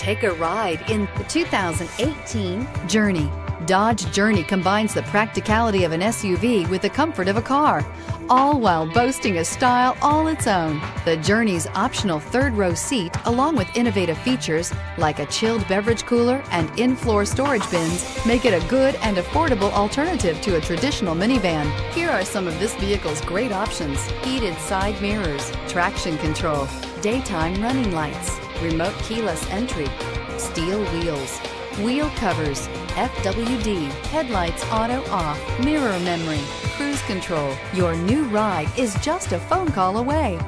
Take a ride in the 2018 Journey. Dodge Journey combines the practicality of an SUV with the comfort of a car, all while boasting a style all its own. The Journey's optional third row seat, along with innovative features like a chilled beverage cooler and in-floor storage bins, make it a good and affordable alternative to a traditional minivan. Here are some of this vehicle's great options. Heated side mirrors, traction control, daytime running lights, remote keyless entry, steel wheels, wheel covers, FWD, headlights auto off, mirror memory, cruise control. Your new ride is just a phone call away.